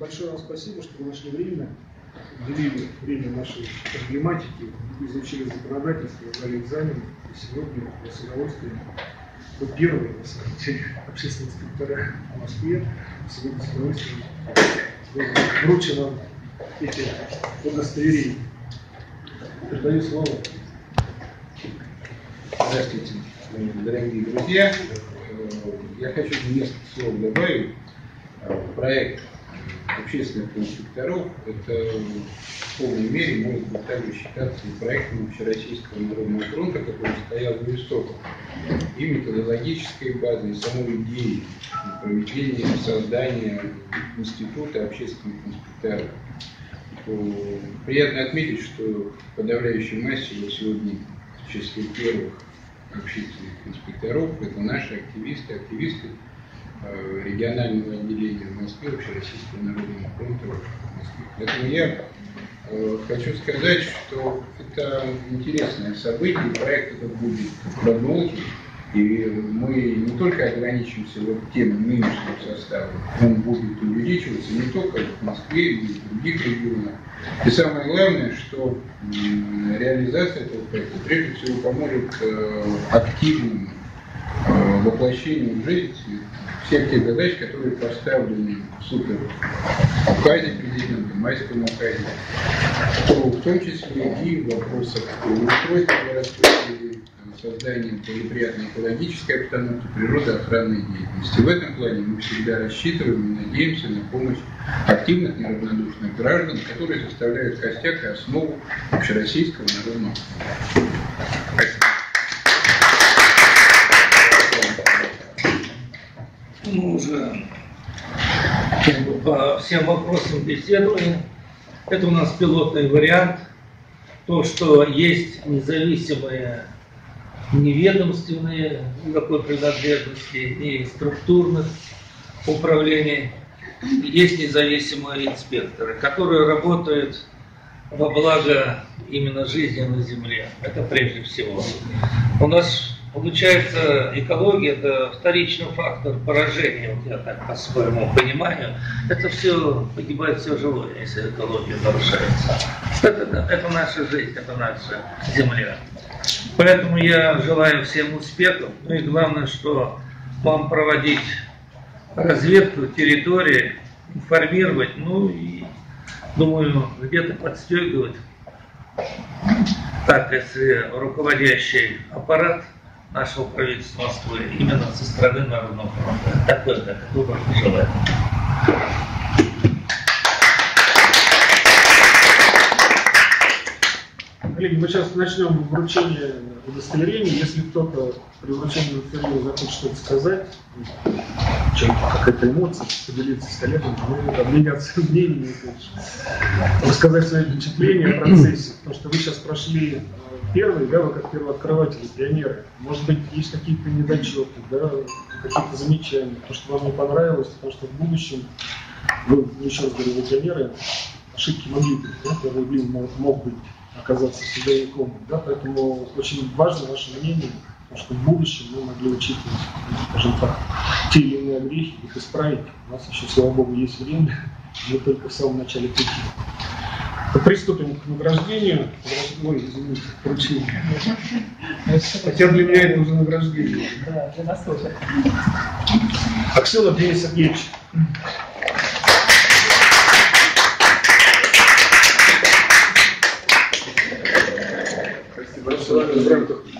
Большое вам спасибо, что вы нашли время, уделили время нашей проблематики, изучили законодательство, сдали экзамен. И сегодня я с удовольствием, вы первые, на самом деле, общественные инспектора в Москве, сегодня с удовольствием вручим вам эти удостоверения. Передаю слово. Здравствуйте, дорогие друзья. Я хочу несколько слов добавить. Проект общественных инспекторов это в полной мере может также считаться и проектом Общероссийского народного фронта, который стоял у истоков и методологической базы, и самой идеи проведения, создания института общественных инспекторов. Приятно отметить, что в подавляющей массе вот сегодня в числе первых общественных инспекторов это наши активисты, активисты Э, регионального отделения в Москве Общероссийского народного фронта в Москве. Поэтому я э, хочу сказать, что это интересное событие, проект этот будет продолжен, и мы не только ограничимся вот тем нынешним составом, он будет увеличиваться не только в Москве, но и в других регионах. И самое главное, что реализация этого проекта прежде всего поможет э, активному воплощению в жизнь всех тех задач, которые поставлены супер указе президента, майском указе, в том числе и в вопросах устройства городской среды, создания благоприятной экологической обстановки, природоохранной деятельности. В этом плане мы всегда рассчитываем и надеемся на помощь активных неравнодушных граждан, которые составляют костяк и основу общероссийского народного. Мы уже как бы, по всем вопросам беседуем. Это у нас пилотный вариант. То, что есть независимые неведомственные никакой принадлежности и структурных управлений. Есть независимые инспекторы, которые работают во благо именно жизни на Земле. Это прежде всего. У нас Получается, экология – это вторичный фактор поражения, вот я так по своему пониманию. Это все, погибает все живое, если экология нарушается. Это, это наша жизнь, это наша земля. Поэтому я желаю всем успехов. Ну и главное, что вам проводить разведку территории, информировать, ну и, думаю, где-то подстегивать. Так, если руководящий аппарат – нашего правительства Москвы именно со стороны Народного фронта. Такой, как выбор желаем. Коллеги, мы сейчас начнем вручение удостоверений. Если кто-то при вручении удостоверения захочет что-то сказать, какая-то эмоция, поделиться с коллегами, мы обменяться мнениями, рассказать свои впечатления о процессе. Потому что вы сейчас прошли первые, да, вы как первооткрыватели, пионеры, может быть, есть какие-то недочеты, да, какие-то замечания, то, что вам не понравилось, потому что в будущем, вы, еще раз говорю, вы пионеры, ошибки могли быть, да, первый блин мог, мог быть, оказаться судовиком, да, поэтому очень важно ваше мнение, потому что в будущем мы могли учитывать, скажем так, те или иные грехи, их исправить. У нас еще, слава богу, есть время, мы только в самом начале пути. Приступим к награждению. Ой, извините, вручение. Хотя для меня это уже награждение. Да, для нас тоже. Аксенов Денис Сергеевич.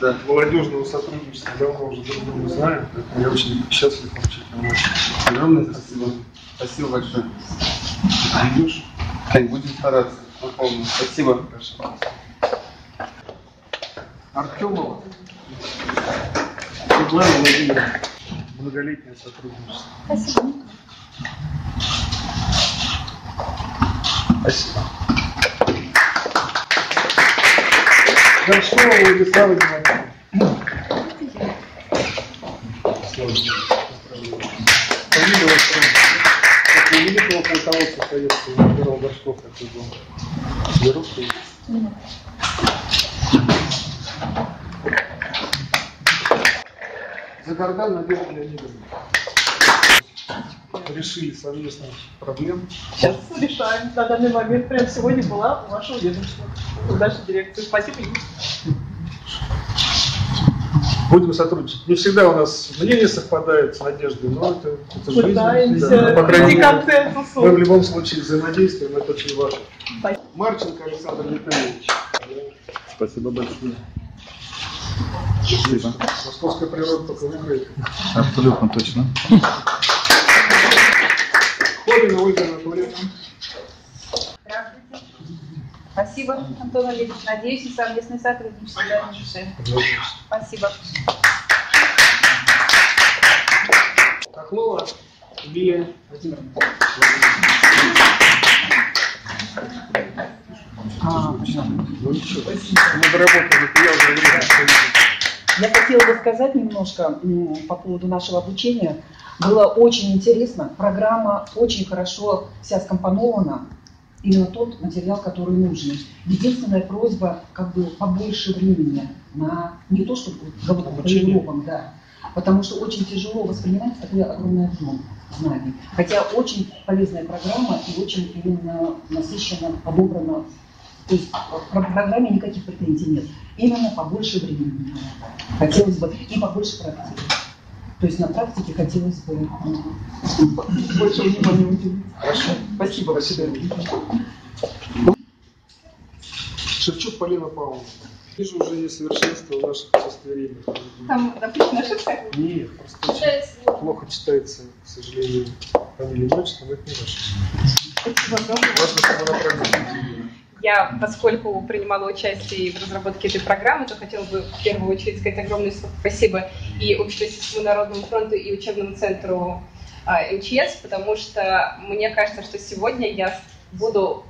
Да. молодежного сотрудничества давно уже друг друга знаем. Я очень счастлив получить Огромное спасибо. Спасибо большое. Тань, будем стараться. Напомню. Спасибо. Артемова. Светлана Владимировна. Многолетнее сотрудничество. Спасибо. Спасибо. Горшкова Владислава Геннадьевна. Фамилия ваша как у великого полководца советского генерал Горшков такой был. Берушка. Загардан Надежда Леонидовна. решили совместно проблем. Сейчас решаем. На данный момент, прямо сегодня была ваша ведомства, наша дирекция. Спасибо, Юрий. Будем сотрудничать. Не всегда у нас мнения совпадают с надеждой, но это, это жизнь. Пытаемся Да, ну, по крайней мере, мы в любом случае взаимодействуем, это очень важно. Спасибо. Марченко Александр Литвинович. Спасибо большое. Спасибо. Московская природа только выиграет. Абсолютно точно. Ходина Ольга Анатольевна. Здравствуйте. Спасибо, Антон Олегович. Надеюсь, на совместное сотрудничество дальше. Спасибо. Лилия Владимировна. Я хотела бы сказать немножко по поводу нашего обучения. Было очень интересно. Программа очень хорошо вся скомпонована. Именно тот материал, который нужен. Единственная просьба, как бы побольше времени на не то, чтобы по Обучение. Да. Потому что очень тяжело воспринимать такой огромный объем знаний. Хотя очень полезная программа и очень именно насыщенно подобрана. То есть в про- программе никаких претензий нет. Именно побольше времени. Хотелось бы и побольше практики. То есть на практике хотелось бы м, больше внимания уделить. Хорошо. Спасибо. Спасибо. Шевчук Полина Павловна. Вижу уже несовершенство в наших удостоверениях. Там написано ошибка? Нет, просто плохо читается, к сожалению, фамилия отчество, но это не. Важно, Я, поскольку принимала участие в разработке этой программы, то хотела бы в первую очередь сказать огромное спасибо и Общероссийскому народному фронту, и учебному центру а, МЧС, потому что мне кажется, что сегодня я буду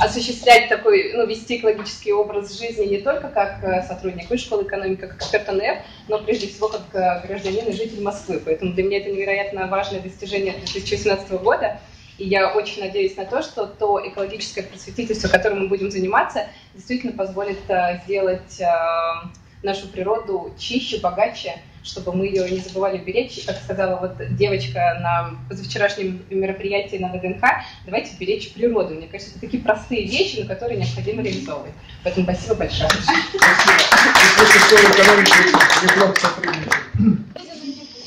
осуществлять такой, ну, вести экологический образ жизни не только как э, сотрудник высшей школы экономики, как эксперт НФ, но прежде всего как э, гражданин и житель Москвы. Поэтому для меня это невероятно важное достижение 2018 года. И я очень надеюсь на то, что то экологическое просветительство, которым мы будем заниматься, действительно позволит э, сделать нашу природу чище, богаче, чтобы мы ее не забывали беречь. И, как сказала вот девочка на позавчерашнем мероприятии на ВДНХ, давайте беречь природу. Мне кажется, это такие простые вещи, на которые необходимо реализовывать. Поэтому спасибо большое. Спасибо.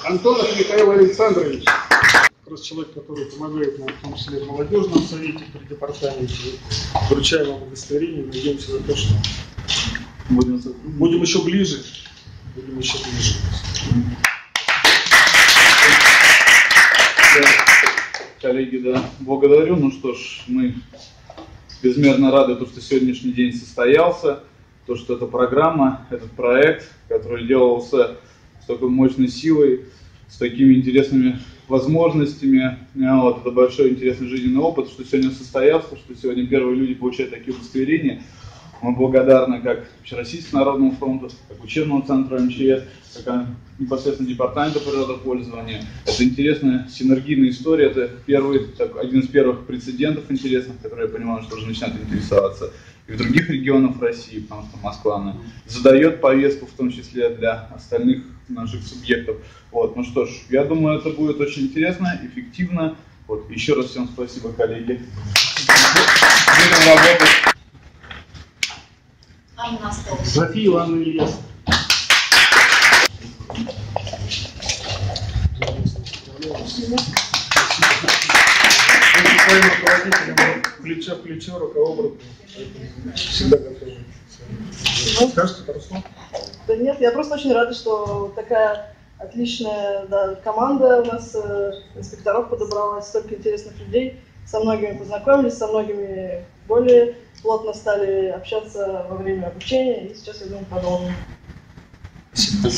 Антонов Михаил Александрович. Как раз человек, который помогает нам, в том числе в молодежном совете при департаменте. Вручаем вам удостоверение, надеемся на то, что Будем будем еще ближе. Будем еще ближе. Коллеги, да, благодарю. Ну что ж, мы безмерно рады, то, что сегодняшний день состоялся, то, что эта программа, этот проект, который делался с такой мощной силой, с такими интересными возможностями, а, вот, это большой интересный жизненный опыт, что сегодня состоялся, что сегодня первые люди получают такие удостоверения. Мы благодарны как Общероссийскому народному фронту, как учебному центру МЧС, как а, непосредственно департаменту природопользования. Это интересная синергийная история, это первый, так, один из первых прецедентов интересных, которые я понимаю, что уже начинают интересоваться и в других регионах России, потому что Москва она задает повестку, в том числе для остальных наших субъектов. Вот, ну что ж, я думаю, это будет очень интересно, эффективно. Вот, еще раз всем спасибо, коллеги. Будем работать. София Ивановна Ильяс. Очень своим руководителем плечо в плечо, рука об руку. Всегда готовы. Скажете пару слов? Да нет, я просто очень рада, что такая отличная да, команда у нас, э, инспекторов подобралась, столько интересных людей. Со многими познакомились, со многими более плотно стали общаться во время обучения, и сейчас, я думаю, продолжим. Спасибо.